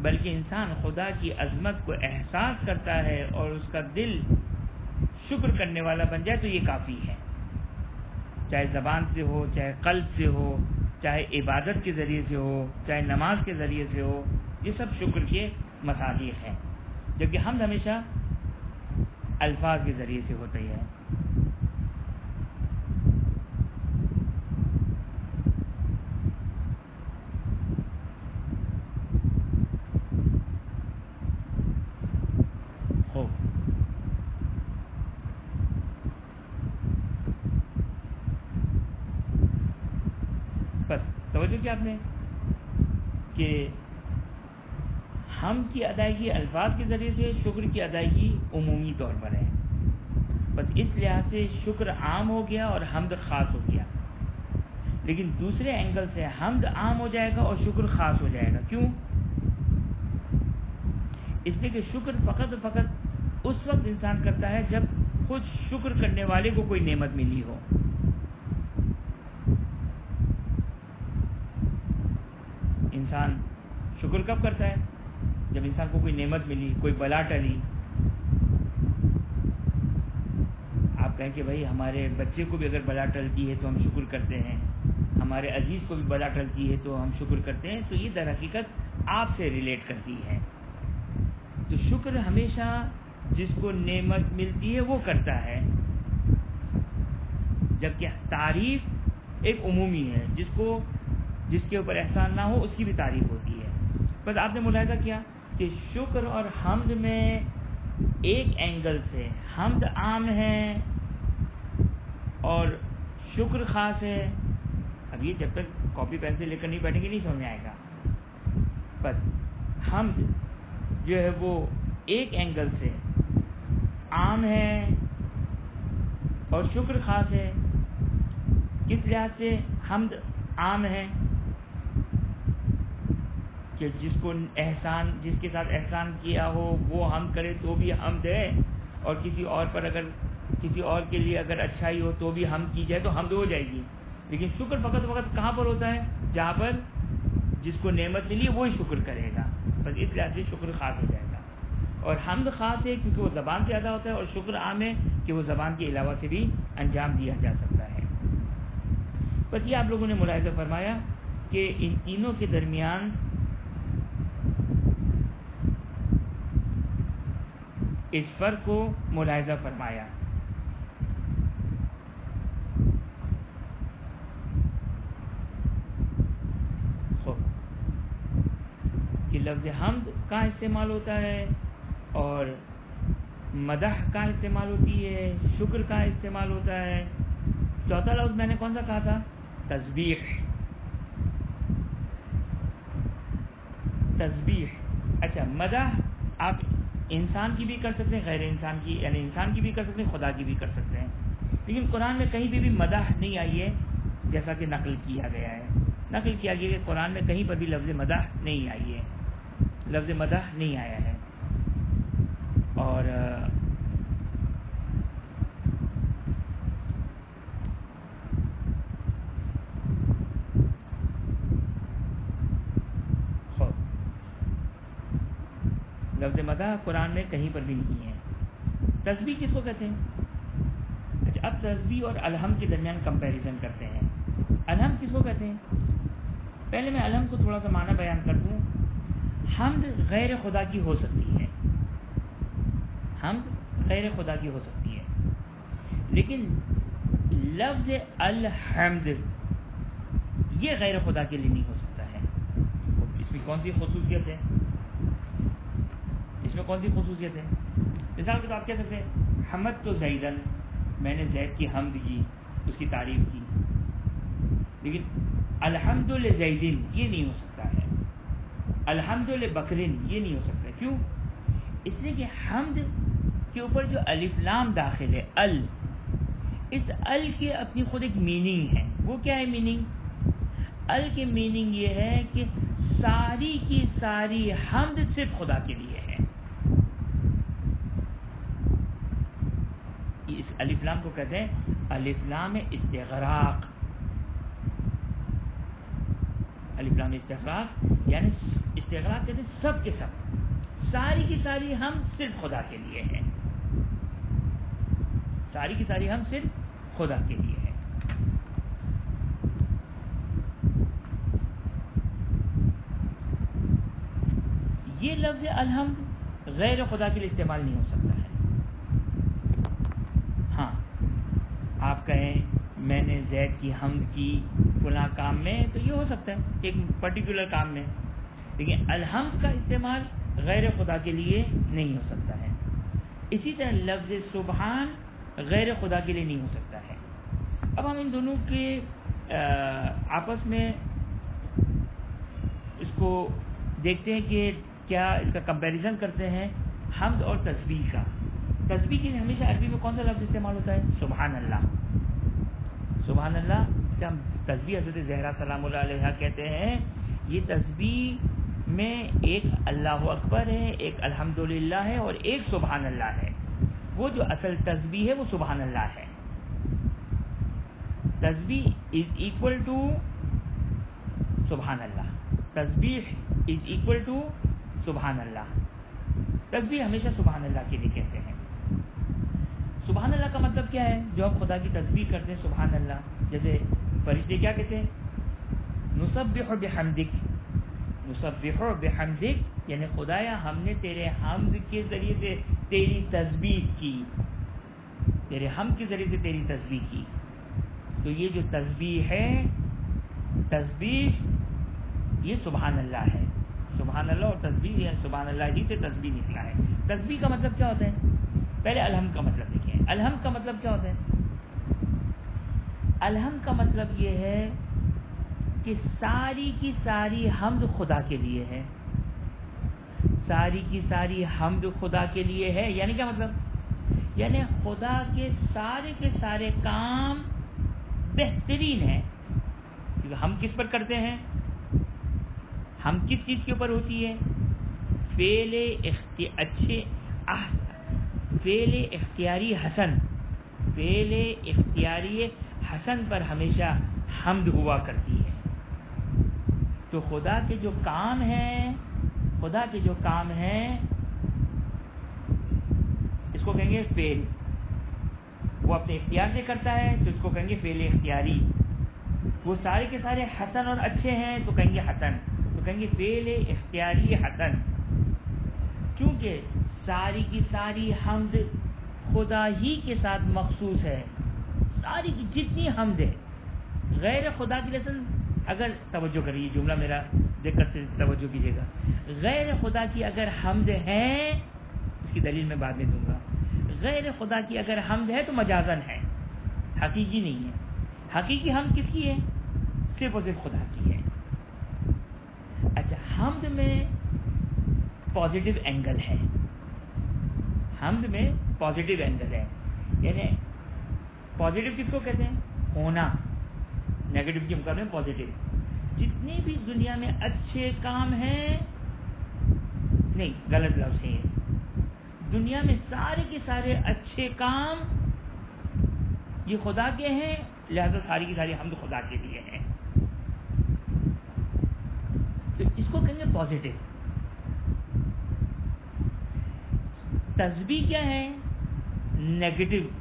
बल्कि इंसान खुदा की अजमत को एहसास करता है और उसका दिल शुक्र करने वाला बन जाए तो ये काफ़ी है। चाहे ज़बान से हो, चाहे कल्ब से हो, चाहे इबादत के ज़रिए से हो, चाहे नमाज़ के ज़रिए से हो, ये सब शुक्र के मसालिक हैं। जबकि हम हमेशा अल्फाज के ज़रिए से होते हैं किया आपने? कि हम की अदायगी अल्फाज के ज़रिए से, शुक्र की अदायगी उमूमी तौर पर है। बस इस लिहाज से शुक्र आम हो गया और हमद ख़ास हो गया। लेकिन दूसरे एंगल से हमद आम हो जाएगा और शुक्र ख़ास हो जाएगा। क्यों? इसलिए कि शुक्र फ़कत फ़कत उस वक्त इंसान करता है जब खुद शुक्र करने वाले को कोई नेमत मिली हो। इंसान शुक्र कब करता है? जब इंसान को कोई नेमत मिली, कोई बला टली। आप कहें कि भाई, हमारे बच्चे को भी अगर बला टलती है तो हम शुक्र करते हैं। हमारे अज़ीज़ को भी बला टलती है तो हम शुक्र करते हैं। तो ये दर हकीकत आपसे रिलेट करती है। तो शुक्र हमेशा जिसको नेमत मिलती है, वो करता है। जबकि तारीफ़ एक उमूमी है, जिसको जिसके ऊपर एहसान ना हो, उसकी भी तारीफ़ होती है। बस आपने मुलायदा किया कि शुक्र और हमद में एक एंगल से हमद आम है और शुक्र ख़ास है। अब ये जब तक कॉपी पेंसिल लेकर नहीं बैठेंगे, नहीं समझ आएगा। बस हमद जो है वो एक एंगल से आम है और शुक्र ख़ास है। किस लिहाज से हमद आम है? कि जिसको एहसान, जिसके साथ एहसान किया हो, वो हम करें तो भी हम दें। और किसी और पर अगर, किसी और के लिए अगर अच्छाई हो तो भी हम की जाए तो हम हो जाएगी। लेकिन शुक्र फ़कत वक़्त कहाँ पर होता है? जहाँ पर जिसको नेमत मिली है वही शुक्र करेगा। बस इस लिहाज से शुक्र ख़ास हो जाएगा। और हमद ख़ास है, क्योंकि वो ज़बान से ज़्यादा होता है, और शुक्र आम है कि वो ज़बान के अलावा से भी अंजाम दिया जा सकता है। बस ये आप लोगों ने मुलायजा फरमाया कि इन तीनों के दरमियान इस फ़र्क को मुलायजा फरमाया। लफ्ज़ हमद का इस्तेमाल होता है और मदह का इस्तेमाल होती है, शुक्र का इस्तेमाल होता है। चौथा लफ्ज़ मैंने कौन सा कहा था? तस्बीह। तस्बीह। अच्छा मदह आप इंसान की भी कर सकते हैं, गैर इंसान की, यानी इंसान की भी कर सकते हैं, खुदा की भी कर सकते हैं। लेकिन कुरान में कहीं भी भी मदाह नहीं आई है, जैसा कि नकल किया गया है। नकल किया गया कि कुरान में कहीं पर भी लफ्ज़ मदाह नहीं आई है। लफ्ज़ मदाह नहीं आया है। और मदा कुरान में कहीं पर भी नहीं है। तस्बी किसको कहते हैं? अच्छा अब तस्बी और अलहम के दरमियान कंपैरिजन करते हैं। अलहम किसको कहते हैं? पहले मैं अलहम को थोड़ा सा माना बयान कर दूँ। हम गैर खुदा की हो सकती है। हम गैर खुदा की हो सकती है। लेकिन लफ्ज़ अलहमद, ये गैर खुदा के लिए नहीं हो सकता है। इसमें कौन सी खसूसियत है? कौन सी खसूसियत है? मिसाल के तो आप कह सकते हैं? हमद तो जैदन। मैंने जैद की हमद की, उसकी तारीफ़ की। लेकिन अलहमदुल जैदिन, ये नहीं हो सकता है। अलहमदुल बकरिन, ये नहीं हो सकता क्यों? इसलिए कि हमद के ऊपर जो अलिफ्लाम दाखिल है, अल, इस अल के अपनी खुद एक मीनिंग है। वो क्या है मीनिंग? अल के मीनिंग ये है कि सारी की सारी हमद सिर्फ़ खुदा के लिए है इस अलिफ्लाम को कहते हैं अलिफ्लाम इस्तेगराक। अलिफ्लाम इस्तेगराक, यानी इस्तेगराक कहते हैं सब के सब। सारी की सारी हम सिर्फ़ खुदा के लिए हैं। सारी की सारी हम सिर्फ़ खुदा के लिए है। ये लफ्ज अलहम गैर खुदा के लिए इस्तेमाल नहीं हो सकता है हाँ कहें, मैंने जैद की, हम की, फला काम में तो ये हो सकता है, एक पर्टिकुलर काम में। लेकिन अलहम का इस्तेमाल गैर खुदा के लिए नहीं हो सकता है। इसी तरह लफ्ज सुबहान गैर खुदा के लिए नहीं हो सकता है। अब हम इन दोनों के आपस में इसको देखते हैं कि क्या इसका कंपैरिजन करते हैं हमद और तस्वीर का। तस्वीर के लिए हमेशा अरबी में कौन सा लफ्ज़ इस्तेमाल होता है? सुबहान अल्लाह सुबहान अल्लाह से हम तस्वीर हज़रत जहरा सलाम कहते हैं, ये तस्वीर में एक अल्लाह अकबर है, एक अल्हम्दुलिल्लाह है और एक सुबहान अल्लाह है। वो जो असल तस्बी है, वो सुबहान अल्लाह है। तस्बी इज़ इक्वल टू सुबहान अल्लाह तस्बीह इज़ इक्वल टू सुबहान अल्लाह तस्बीह हमेशा सुबहान अल्लाह के लिए कहते हैं। सुबहान अल्लाह का मतलब क्या है? जो हम खुदा की तस्वीर करते हैं सुबहान अल्लाह जैसे फरिश्ते क्या कहते हैं? नुसब बेहमदिक। नुसब बेहमदिक, यानी खुदाया, हमने तेरे हमद के ज़रिए से तेरी तस्बीह की। तेरे हम के ज़रिए से तेरी तस्वीर की। तो ये जो तस्बीह है तस्वीर ये सुबहान अल्लाह है। सुबहान अल्लाह और तस्वीर सुबहान अल्लाह ही से तस्वीर निकला है। तस्बीह का मतलब क्या होता है? पहले अलहम का मतलब देखिए अलहम का मतलब क्या होता है? अलहम का मतलब ये है कि सारी की सारी हमद खुदा के लिए है। सारी की सारी हमद खुदा के लिए है, यानी क्या मतलब? यानी खुदा के सारे के सारे काम बेहतरीन है। क्योंकि हम किस पर करते हैं? हम किस चीज़ के ऊपर होती है? फेले अच्छे फेले इख्तियारी हसन फेल इख्तियारी हसन पर हमेशा हमद हुआ करती है। तो खुदा के जो काम हैं, खुदा के जो काम हैं, इसको कहेंगे फेल। वो अपने इख्तियार से करता है तो इसको कहेंगे फेल इख्तियारी। वो सारे के सारे हसन और अच्छे हैं तो कहेंगे हसन। तो कहेंगे फेल इख्तियारी हसन। क्योंकि सारी की सारी हमद खुदा ही के साथ मखसूस है। सारी की जितनी हमद है। गैर खुदा की लेसन अगर तवज्जो करिए, जुमला मेरा दिक्कत से तवज्जो कीजिएगा। गैर खुदा की अगर हमद है, इसकी दलील मैं बाद में दूँगा। गैर खुदा की अगर हमद है तो मजाजन है। हकीकी नहीं है। हकीकी हम किसकी है? सिर्फ़ और सिर्फ़ खुदा की है। अच्छा हमद में पॉजिटिव एंगल है। हमद में पॉजिटिव एंगल है। यानी पॉजिटिव किसको कहते हैं? होना। नेगेटिव के मुकाबले में पॉजिटिव जितने भी दुनिया में अच्छे काम हैं, नहीं, गलत लफ्ज है दुनिया में सारे के सारे अच्छे काम ये खुदा के हैं, लिहाजा सारी की सारी हम तो खुदा के लिए हैं। तो इसको कहेंगे पॉजिटिव तस्बी क्या है नेगेटिव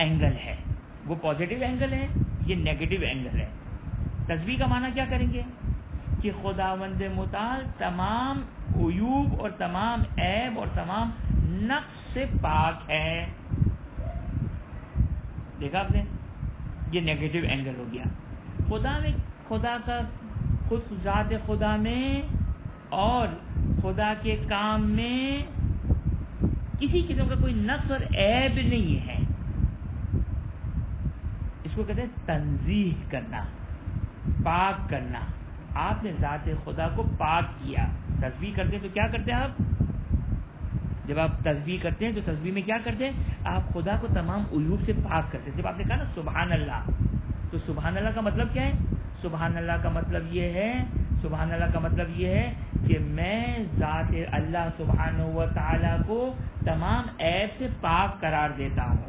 एंगल है। वो पॉजिटिव एंगल है, ये नेगेटिव एंगल है। तस्वीर का माना क्या करेंगे? कि खुदावंद मुताल तमाम उयूब और तमाम ऐब और तमाम नक्स से पाक है। देखा आपने? ये नेगेटिव एंगल हो गया। खुदा में, खुदा का, खुद ज़ात खुदा में और खुदा के काम में किसी किस्म का कोई नक्स और ऐब नहीं है। इसको कहते हैं तंजीह करना पाक करना। आपने ज़ात खुदा को पाक किया। तस्वीर करते हैं तो क्या करते हैं आप? जब आप तस्वीर करते हैं तो तस्वीर में क्या करते हैं? आप खुदा को तमाम उलूब से पाक करते हैं। जब आपने कहा ना सुबहान अल्लाह तो सुबहान अल्लाह का मतलब क्या है? सुबहान अल्लाह का मतलब ये है सुबहान अल्लाह का मतलब ये है कि मैं ज़ात अल्लाह सुबहान ताला को तमाम ऐप से पाक करार देता हूँ।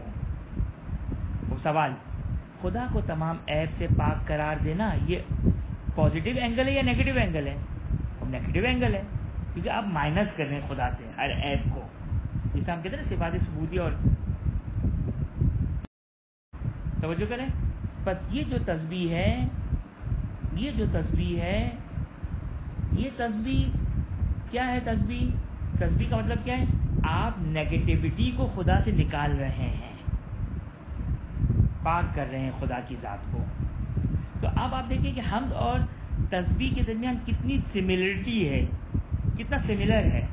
सवाल, खुदा को तमाम ऐप से पाक करार देना ये पॉजिटिव एंगल है या नेगेटिव एंगल है? नेगेटिव एंगल है, क्योंकि आप माइनस कर रहे हैं खुदा से, हर ऐप को। जिसे हम कहते हैं सिफात सबूती और तवज्जो करें। बस ये जो तस्वीर है, ये जो तस्वीर है ये तस्वीर क्या है तस्वीर तस्वीर का मतलब क्या है? आप नेगेटिविटी को खुदा से निकाल रहे हैं। पाक कर रहे हैं खुदा की ज़ात को। तो अब आप देखिए कि हम और तस्वीर के दरमियान कितनी सिमिलरिटी है, कितना सिमिलर है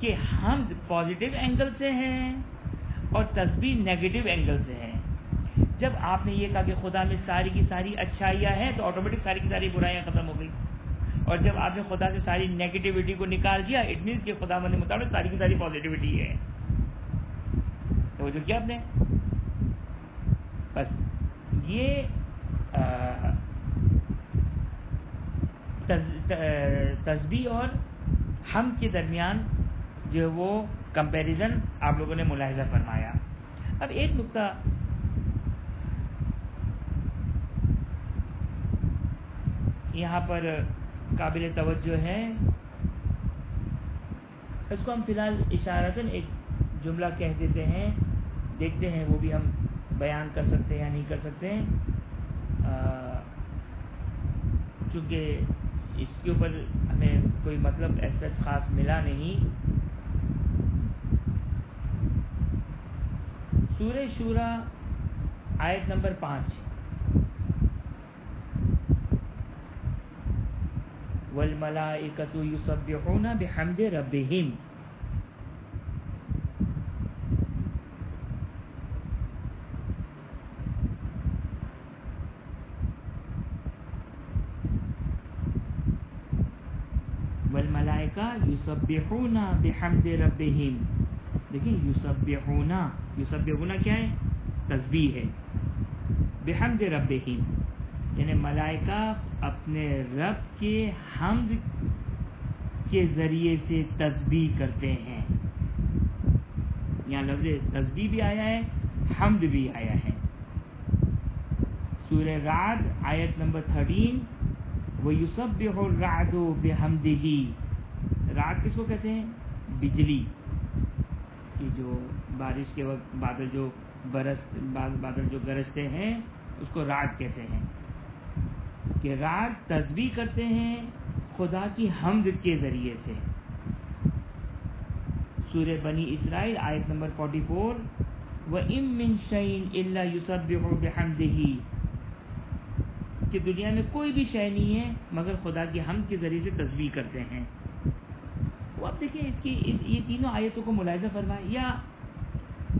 कि हम पॉजिटिव एंगल से हैं और तस्वीर नेगेटिव एंगल से हैं। जब आपने ये कहा कि खुदा में सारी की सारी अच्छाइयाँ हैं तो ऑटोमेटिक सारी की सारी बुराइयाँ ख़त्म हो गई। और जब आपने खुदा से सारी नेगेटिविटी को निकाल दिया इट मीन्स कि खुदा मन मुताबिक सारी की सारी पॉजिटिविटी है। तो जो क्या आपने? बस ये तस्बी और हम के दरमियान जो वो कंपैरिजन आप लोगों ने मुलायजा फरमाया। अब एक नुकता, यहाँ पर काबिल तवज्जो है। इसको हम फ़िलहाल इशारतन एक जुमला कह देते हैं। देखते हैं वो भी हम बयान कर सकते हैं या नहीं कर सकते हैं। चूँकि इसके ऊपर हमें कोई मतलब ऐसा ख़ास मिला नहीं। सूर्य शूरा आयत नंबर पाँच। वलमलाइकतु युसब्बिहूना बिहम्दि रब्बिहिम युसब्बिहूना बिहम्द रब्बिहिम देखिए युसब्बिहूना युसब्बिहूना क्या है तस्बीह है बिहम्द रब्बिहिम यानी मलाइका अपने रब के हमद के ज़रिए से तस्बीह करते हैं। यहाँ लफ्ज़ तस्बीह भी आया है, हमद भी आया है। सूर्य रात आयत नंबर थर्टीन वो युसब्बिहुर्रादु बिहम्दिही। रात किसको कहते हैं? बिजली। कि जो बारिश के वक्त बादल जो बरस, बादल जो गरजते हैं, उसको रात कहते हैं। कि रात तस्बी करते हैं खुदा की हमद के ज़रिए से। सूर्य बनी इसराइल आयत नंबर 44 व इम मिन शैन इल्ला युसब्बिहु कि दुनिया में कोई भी शय नहीं है मगर खुदा की हम के ज़रिए से तस्वीर करते हैं। तो अब देखिए इसकी इस, ये तीनों आयतों को मुलायजा फरमाए। या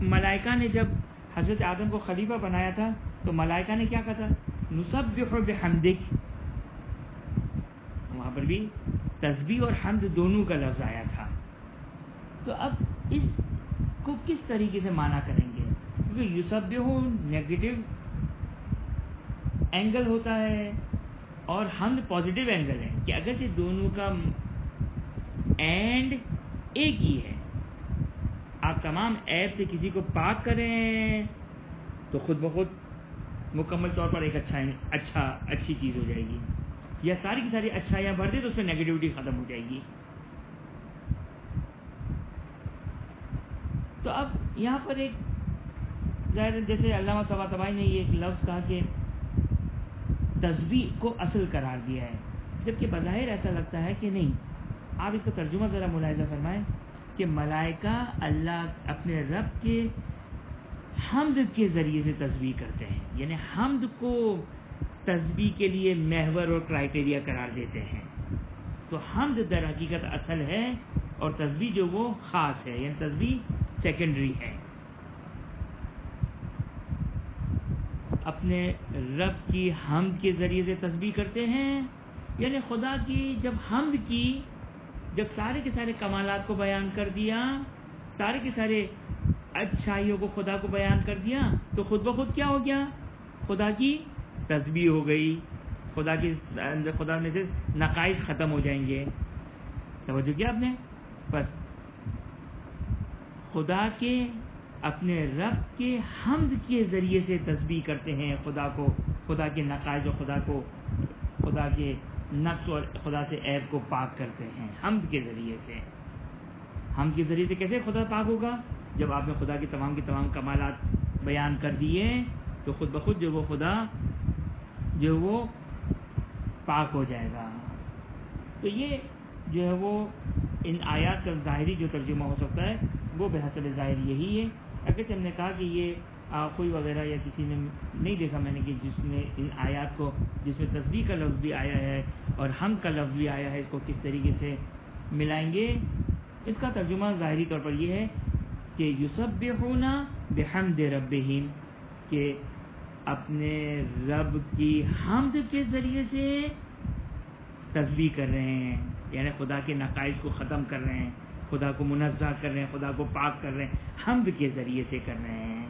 मलाइका ने जब हज़रत आदम को खलीफा बनाया था तो मलाइका ने क्या कहा था? नुसब हमदिक वहाँ पर भी तस्बी और हमद दोनों का लफ्ज़ आया था तो अब इस को किस तरीके से माना करेंगे क्योंकि युसब नेगेटिव एंगल होता है और हम पॉजिटिव एंगल है कि अगर ये दोनों का एंड एक ही है आप तमाम ऐप से किसी को पाक करें तो खुद ब खुद मुकम्मल तौर पर एक अच्छा अच्छा अच्छी चीज़ हो जाएगी। या सारी की सारी अच्छाइयाँ भर दे तो उसमें नेगेटिविटी ख़त्म हो जाएगी। तो अब यहाँ पर एक ज़ाहिर जैसे अल्लाह तबा तबाई ने ये एक लफ्ज़ कहा कि तस्वीर को असल करार दिया है। जबकि बज़ाहिर ऐसा लगता है कि नहीं। आप इसका तर्जुमा ज़रा मुलायजा फरमाएँ कि मलाइका अल्लाह अपने रब के हमद के ज़रिए से तस्वीर करते हैं। यानी हमद को तस्वीर के लिए महवर और क्राइटेरिया करार देते हैं। तो हमद दर हकीकत असल है और तस्वीर जो वो ख़ास है, यानी तस्वीर सेकेंडरी है। अपने रब की हमद के ज़रिए से तस्वीर करते हैं, यानी खुदा की जब हमद की, जब सारे के सारे कमालात को बयान कर दिया, सारे के सारे अच्छाइयों को खुदा को बयान कर दिया तो खुद ब खुद क्या हो गया? खुदा की तस्बी हो गई। खुदा की खुदा में से नकाइज ख़त्म हो जाएँगे। समझो क्या आपने? बस। खुदा के अपने रब के हमद के ज़रिए से तस्बी करते हैं खुदा को। खुदा के नकाइज और खुदा को, खुदा के नक्स और खुदा से ऐब को पाक करते हैं, हमद के ज़रिए से। हम के ज़रिए से कैसे खुदा पाक होगा? जब आपने खुदा के तमाम के तमाम कमालात बयान कर दिए तो खुद ब खुद जो वो खुदा, जो वो पाक हो जाएगा। तो ये जो है वो इन आयात का ज़ाहरी जो तर्जुमा हो सकता है, वो बेहतर ज़ाहिर यही है। अगर से हमने कहा कि ये कोई वगैरह या किसी ने नहीं देखा मैंने कि जिसने इन आयात को, जिसमें तस्वीर का लफ्ज़ भी आया है और हम का लफ्ज़ भी आया है, इसको किस तरीके से मिलाएँगे? इसका तर्जुमा ज़ाहरी तौर पर यह है कि युसब होना बेहमद रब के अपने रब की हमद के ज़रिए से तस्वीर कर रहे हैं। यानी खुदा के नकाइज को ख़त्म कर रहे हैं, खुदा को मुनज़ा कर रहे हैं, खुदा को पाक कर रहे हैं, हमद के ज़रिए से कर रहे हैं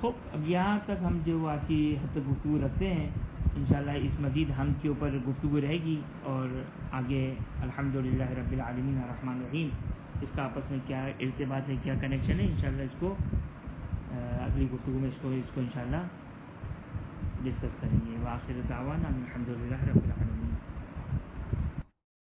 खूब अब यहाँ तक हम जो आज हद तक गुफ्तु रखते हैं इन इस मज़ीद हम के ऊपर गुफ्तु रहेगी और आगे अल्हम्दुलिल्लाह रब्बिल रहमान रहीम। इसका आपस में क्या इर्तबात है, क्या कनेक्शन है इन इसको अगली गुफ्तु में इसको इसको इन डिस्कस करेंगे। वाखिर दावाना अलहमदिल्ला रब्बिल